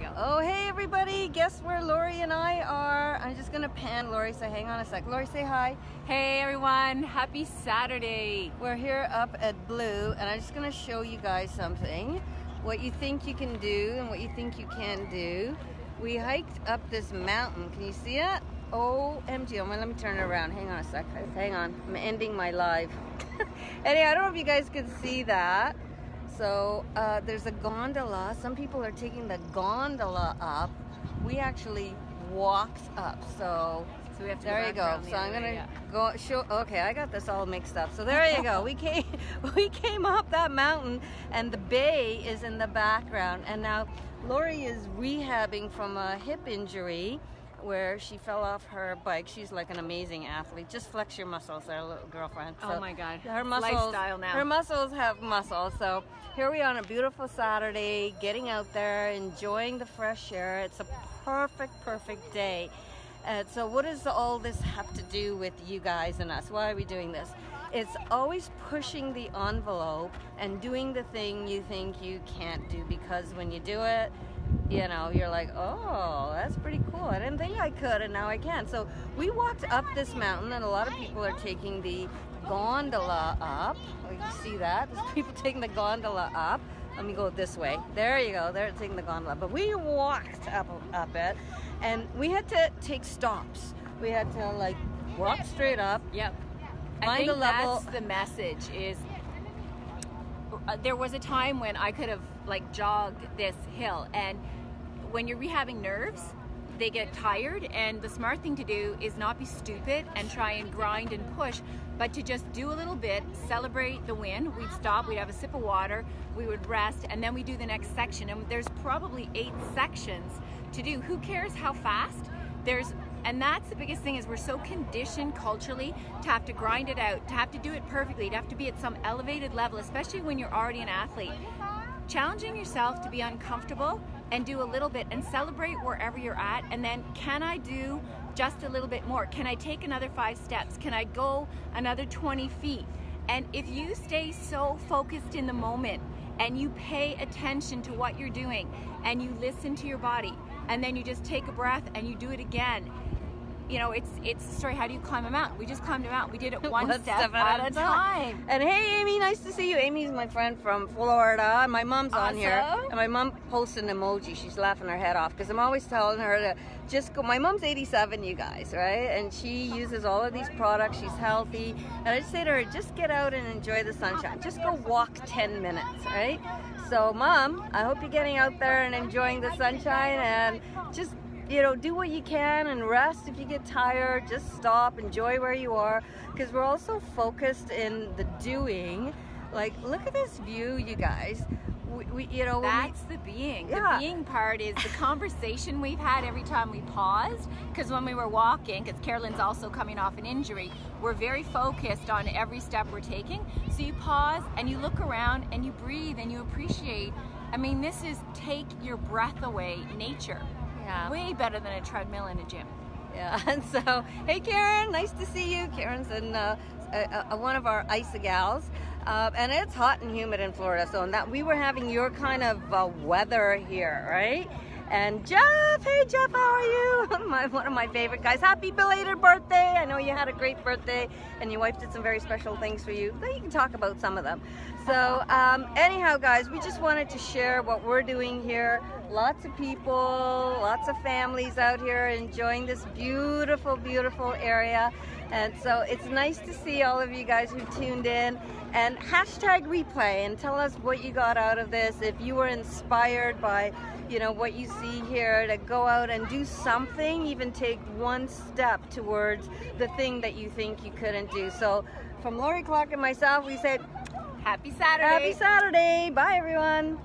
go. Oh, hey everybody. Guess where Lori and I are? I'm just going to pan Lori, so hang on a sec. Lori, say hi. Hey everyone, happy Saturday. We're here up at Blue, and I'm just going to show you guys something. What you think you can do and what you think you can do. We hiked up this mountain. Can you see it? OMG. Oh, my let me turn it around. Hang on a sec. Guys. Hang on. I'm ending my live. anyway, I don't know if you guys can see that. So uh, there's a gondola. Some people are taking the gondola up. We actually walked up. So, so we have to there go you go. the So I'm gonna way, yeah. go show. Okay, I got this all mixed up. So there you go. We came, we came up that mountain, and the bay is in the background. And now Lori is rehabbing from a hip injury where she fell off her bike. She's like an amazing athlete. Just flex your muscles, there, little girlfriend. Oh my God. Her muscles. lifestyle now. Her muscles have muscles. So here we are on a beautiful Saturday, getting out there, enjoying the fresh air. It's a perfect, perfect day. And so, what does all this have to do with you guys and us? Why are we doing this? It's always pushing the envelope and doing the thing you think you can't do because when you do it, you know, you're like, oh, that's pretty cool. I didn't think I could, and now I can. So we walked up this mountain, and a lot of people are taking the gondola up. Oh, you see that? There's people taking the gondola up. Let me go this way. There you go. They're taking the gondola. But we walked up up it, and we had to take stops. We had to like walk straight up. Yep. I Find think a level- that's the message is uh, there was a time when I could have like jogged this hill and when you're rehabbing nerves they get tired and the smart thing to do is not be stupid and try and grind and push but to just do a little bit celebrate the win. We'd stop we'd have a sip of water we would rest and then we do the next section. And there's probably eight sections to do. Who cares how fast? There's and that's the biggest thing is we're so conditioned culturally to have to grind it out to have to do it perfectly to have to be at some elevated level especially when you're already an athlete. Challenging yourself to be uncomfortable and do a little bit and celebrate wherever you're at and then can i do just a little bit more? Can i take another five steps? Can i go another 20 feet? And if you stay so focused in the moment and you pay attention to what you're doing and you listen to your body and then you just take a breath and you do it again you know it's it's a story how do you climb a mountain we just climbed a mountain we did it one, step, at, a time. And hey, Amy, nice to see you. Amy's my friend from Florida. My mom's on here, and my mom posted an emoji. She's laughing her head off because I'm always telling her to just go. My mom's 87, you guys, right? And she uses all of these products. She's healthy, and I just say to her, just get out and enjoy the sunshine. Just go walk 10 minutes, right? So, mom, I hope you're getting out there and enjoying the sunshine, and just you know, do what you can and rest if you get tired. Just stop, enjoy where you are, because we're also focused in the doing. Like, look at this view, you guys. We, we you know, when we- That's the being. Yeah. The being part is the conversation we've had every time we paused. Because when we were walking, because Carolyne's also coming off an injury, we're very focused on every step we're taking. So you pause and you look around and you breathe and you appreciate. I mean, this is take your breath away nature. Yeah. Way better than a treadmill in a gym. Yeah, and so, hey Karen, nice to see you. Karen's in uh, uh, uh, one of our ISA gals. Uh, and it's hot and humid in Florida, so in that we were having your kind of uh, weather here, right? And Jeff, hey Jeff, how are you? my, one of my favorite guys. Happy belated birthday! I know you had a great birthday, and your wife did some very special things for you. But you can talk about some of them. So, um, anyhow, guys, we just wanted to share what we're doing here. Lots of people, lots of families out here enjoying this beautiful, beautiful area. And so it's nice to see all of you guys who tuned in. And hashtag replay and tell us what you got out of this. If you were inspired by, you know, what you see here to go out and do something, even take one step towards the thing that you think you couldn't do. So from Lori Clark and myself, we said, Happy Saturday. Happy Saturday. Bye, everyone.